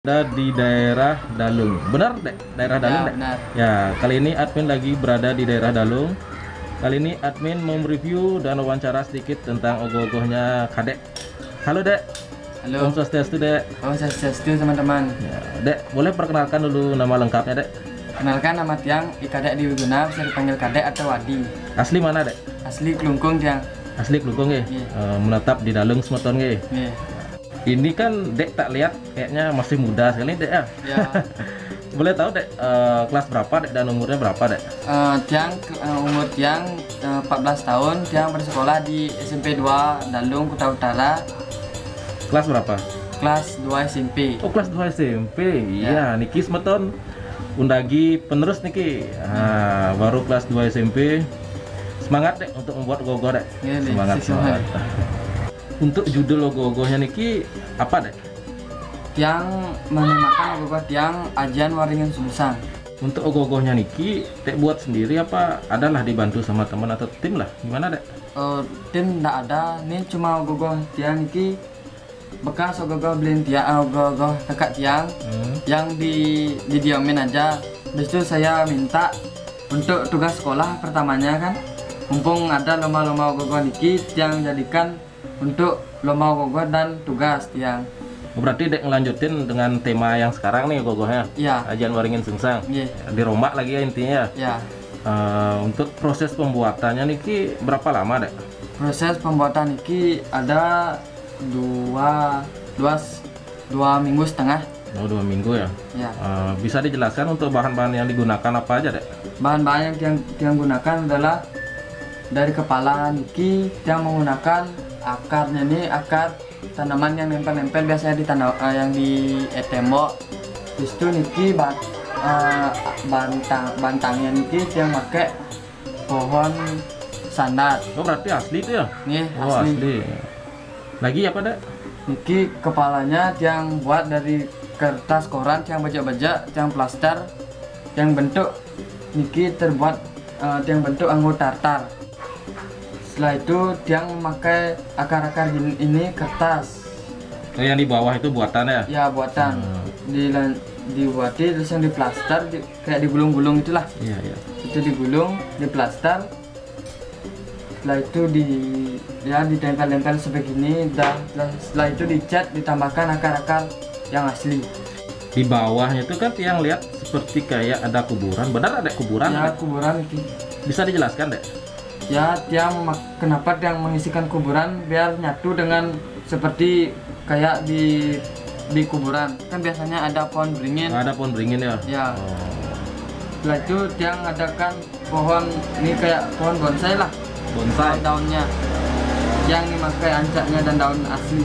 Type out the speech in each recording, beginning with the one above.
ada di daerah Dalung. Benar, Dek? Daerah Dalung, Ya, Dek? benar. Ya, kali ini admin lagi berada di daerah Dalung. Kali ini admin mau mereview dan wawancara sedikit tentang ogoh-ogohnya Kadek. Halo, Dek. Halo. Om Swastiastu, Dek. Saya setuju teman-teman. Ya, Dek, boleh perkenalkan dulu nama lengkapnya, Dek? Kenalkan nama Tiang, Ikadek di Wiguna, bisa dipanggil Kadek atau Wadi. Asli mana, Dek? Asli Kelungkung Tiang. Asli Klukung, ya? Iya. menetap di Dalung, Semeton, ya? Nih, Ini kan Dek tak lihat kayaknya masih muda sekali, Dek, ya? ya. Boleh tahu, Dek, eh, kelas berapa, Dek, dan umurnya berapa, Dek? Eh, Tiang eh, umur Tiang eh, 14 tahun, Tiang bersekolah di SMP 2 Dalung Kota Utara, Kelas berapa? kelas 2 SMP. Oh kelas 2 SMP, iya Niki Semeton Undagi penerus Niki ah, Baru kelas 2 SMP Semangat deh untuk membuat Iya, Dek. Semangat Semangat. semangat Untuk judul logo-logonya Niki Apa deh? Tiang menemakan logo Tiang Ajian Waringin Sumsang. Untuk logo-logonya Niki Dek buat sendiri apa adalah dibantu sama teman atau tim lah Gimana dek? Eh, tim tidak ada, ini cuma logo Tiang ini bekas logo beliin Tiang, eh, logo kakak Tiang. Hmm. yang di didiamin aja Habis itu saya minta untuk tugas sekolah pertamanya kan mumpung ada lomba-lomba gogo dikit yang jadikan untuk lomba gogo dan tugas yang Oh, Berarti dek ngelanjutin dengan tema yang sekarang nih logonya ya Ajian Waringin Sungsang iya. Dirombak lagi ya intinya ya? Eh, Untuk proses pembuatannya Niki berapa lama dek? proses pembuatan ini ada dua dua dua minggu setengah. Oh dua minggu ya? Ya Eh, bisa dijelaskan untuk bahan-bahan yang digunakan apa aja dek? bahan-bahan yang yang gunakan adalah dari kepala Niki yang menggunakan akarnya nih akar tanaman yang nempel-nempel biasanya di tanah eh, yang di eh, tembok Terus itu Niki bat, eh, bantang bantangnya Niki yang pakai pohon sandat Oh berarti asli itu ya? nih Oh asli. asli. Lagi apa dek? Niki kepalanya yang buat dari kertas koran yang baja-baja yang plaster yang bentuk Niki terbuat eh, yang bentuk anggur tartar setelah itu yang memakai akar-akar ini kertas Oh, yang di bawah itu buatannya? ya buatan Hmm. Dibuati terus yang diplaster di, kayak digulung-gulung itulah Iya iya. itu digulung diplaster setelah itu di ya ditempel-tempel sebegini dan setelah, itu dicat ditambahkan akar-akar yang asli Di bawahnya itu kan yang lihat seperti kayak ada kuburan. Benar ada kuburan? ya kuburan itu Bisa dijelaskan dek? Ya memak- kenapa tiang mengisikan kuburan biar nyatu dengan seperti kayak di di kuburan kan biasanya ada pohon beringin Ada pohon beringin ya? ya Oh, setelah itu tiang adakan pohon ini kayak pohon bonsai lah bonsai. daunnya yang dimakai ancaknya dan daun asli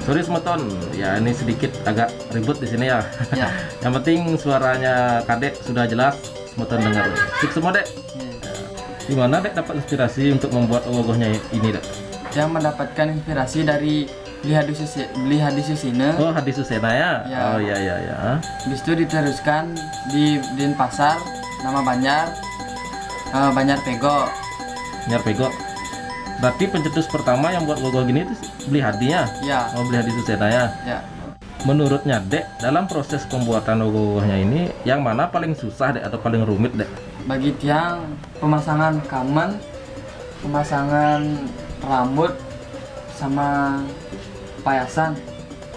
Sorry semeton. Ya ini sedikit agak ribut di sini ya. ya yang penting suaranya kadek sudah jelas. Semeton dengar. Sik semua dek. iya. Di mana dek dapat inspirasi untuk membuat logonya ini dek? yang mendapatkan inspirasi dari beli hadis Susi- beli hadis Susine Oh hadis Susena ya? Ya. Oh iya iya ya. habis itu diteruskan di Denpasar nama Banjar eh, Banjar Pego Nyar pego. Berarti pencetus pertama yang buat logo gini itu beli hadinya. ya Oh beli hadi Susena ya. ya Menurutnya dek dalam proses pembuatan logonya ini yang mana paling susah dek atau paling rumit dek? Bagi tiang pemasangan kamen pemasangan rambut sama payasan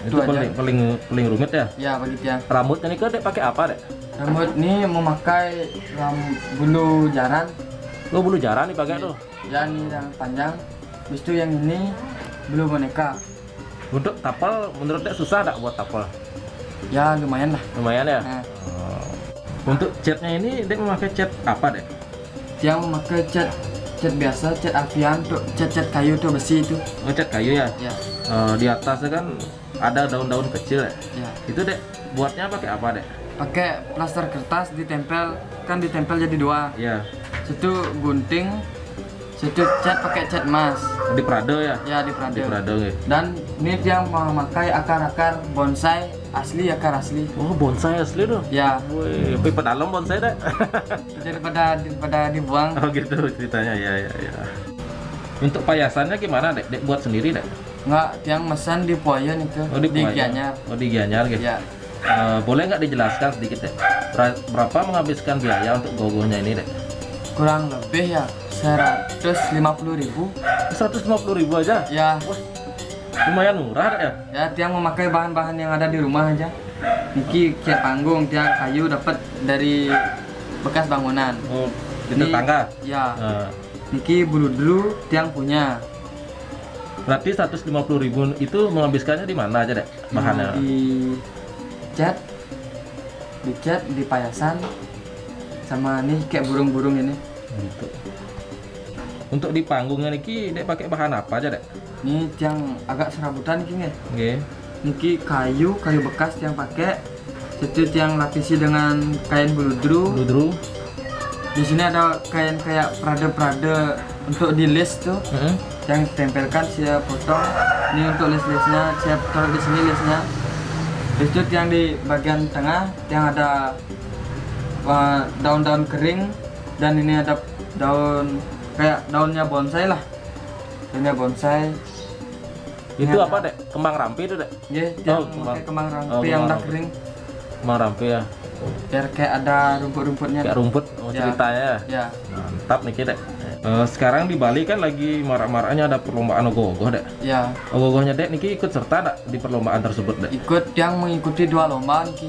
Itu, Itu aja. paling paling paling rumit ya. ya bagi tiang Rambutnya ini dek pakai apa dek? rambut ini memakai ram bulu jaran Oh bulu jarang dipakai tuh. yang yang panjang habis itu yang ini bulu boneka Untuk tapal menurut dek susah tak buat tapal? ya lumayan lah Lumayan ya. nah. Untuk catnya ini dek memakai cat apa dek? yang memakai cat cat biasa cat avian cat cat kayu tuh besi itu Oh cat kayu ya. ya Eh, di atasnya kan ada daun-daun kecil ya. ya Itu dek buatnya pakai apa dek? pakai plaster kertas ditempel kan ditempel jadi dua Ya situ gunting situ cat pakai cat emas di Prado ya. ya di Di Prado Prado ya. dan ini yang memakai akar-akar bonsai asli akar asli Oh bonsai asli tuh. ya Wih, tapi pedalem bonsai dek. daripada daripada dibuang oh gitu ceritanya ya ya ya. Untuk payasannya gimana dek? Dek buat sendiri dek? nggak tiang mesan di Puayo nih ke Oh di, Puayang. Gianyar. Oh di Gianyar gitu. ya Eh, boleh nggak dijelaskan sedikit deh? Ber- Berapa menghabiskan biaya untuk gogohnya ini deh? kurang lebih ya 150.000 ribu 150 ribu aja. ya Lumayan murah ya. ya tiang memakai bahan-bahan yang ada di rumah aja Niki kayak panggung tiang kayu dapat dari bekas bangunan Oh, di Ini- tetangga. ya Eh, Niki bulu dulu tiang punya berarti 150 ribu itu menghabiskannya di mana aja deh bahannya? Nah, di cat di cat di payasan sama nih kayak burung-burung ini Gitu. Untuk di panggungnya niki dek pakai bahan apa aja dek? ini tiang agak serabutan King ya Oke. Niki kayu kayu bekas tiang pakai itu tiang lapisi dengan kain buludru Ludru. di sini ada kain kayak prade-prade untuk di list tuh Heeh. yang tempelkan saya potong ini untuk list-listnya saya taruh di sini listnya list itu yang di bagian tengah yang ada uh, daun-daun kering dan ini ada daun kayak daunnya bonsai lah daunnya bonsai Itu apa dek? Kembang rampi itu dek? ya Oh, yang kembang. kembang rampi Oh, yang udah kering Kembang rampi ya. biar kayak ada rumput-rumputnya Kayak rumput oh, Ya. ceritanya ya. ya Mantap nih dek. Eh, sekarang di Bali kan lagi marak-maraknya ada perlombaan ogoh-ogoh dek. ya Ogoh-ogohnya dek niki ikut serta dek di perlombaan tersebut dek. ikut yang mengikuti dua lomba Ki.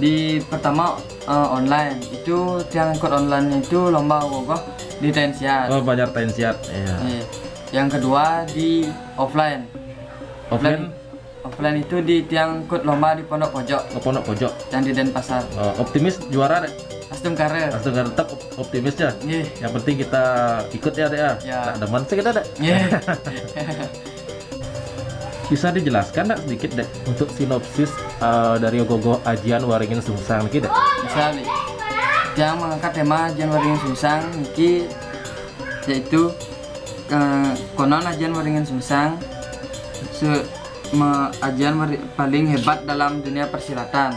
di pertama eh, online itu yang ikut online itu lomba gogoh di Tensiat Oh banyak tensiat. Iya. Eh, yang kedua di offline Offline offline itu di tiang ikut lomba di Pondok Pojok ke pondok pojok. yang di Denpasar Oh, optimis juara dek. Custom Kare Langsung tetap op- optimis ya. Nih, Yang penting kita ikut ya dek ya. Ya. Tak demen sih kita dek. nih. Bisa dijelaskan dek sedikit dek untuk sinopsis eh, dari ogoh-ogoh Ajian Waringin Sungsang niki dek. Bisa nih. Yang mengangkat tema Ajian Waringin Sungsang niki yaitu eh, konon Ajian Waringin Sungsang se me- ajian paling hebat dalam dunia persilatan.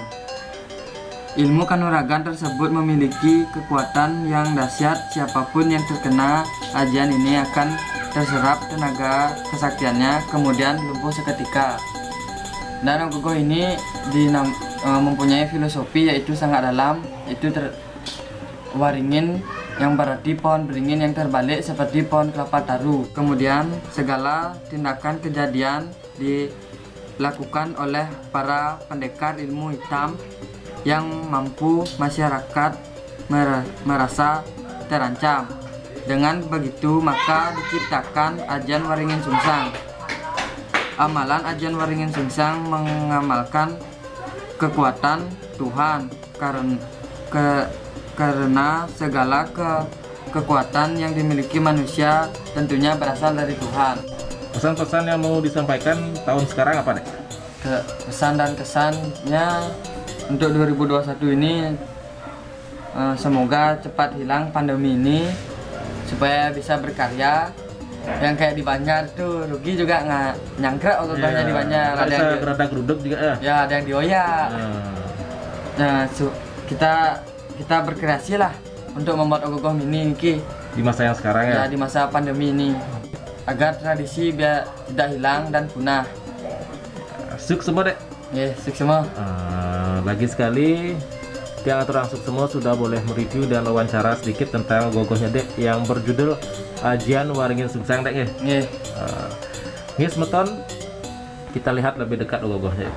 Ilmu kanuragan tersebut memiliki kekuatan yang dahsyat. Siapa pun yang terkena ajian ini akan terserap tenaga kesaktiannya, kemudian lumpuh seketika. Dan Ogogo ini dinam- eh, mempunyai filosofi yaitu sangat dalam, itu ter waringin yang berarti pohon beringin yang terbalik seperti pohon kelapa taru. Kemudian segala tindakan kejadian dilakukan oleh para pendekar ilmu hitam yang mampu masyarakat mer- merasa terancam. Dengan begitu maka diciptakan ajan waringin sungsang. Amalan ajan waringin sungsang mengamalkan kekuatan Tuhan karena ke, karena segala ke, kekuatan yang dimiliki manusia tentunya berasal dari Tuhan. Pesan-pesan yang mau disampaikan tahun sekarang apa dek? Ke pesan dan kesannya untuk 2021 ini eh, semoga cepat hilang pandemi ini supaya bisa berkarya yang kayak di Banjar tuh rugi juga nggak nyangkrak ogogohnya di Banjar ada yang gerada geruduk juga ya. ya ada yang di Oyak Nah, Nah, su- kita kita berkreasi lah untuk membuat ogogoh mini Ki di masa yang sekarang ya. ya di masa pandemi ini agar tradisi biar tidak hilang dan punah. Suk semua dek. Ya, sukses semua. Eh, lagi sekali Tiang Atur Angsuk semua sudah boleh mereview dan wawancara sedikit tentang gogohnya dek yang berjudul Ajian Waringin Sungsang dek ya. Ya, Eh, Ini semeton kita lihat lebih dekat gogohnya.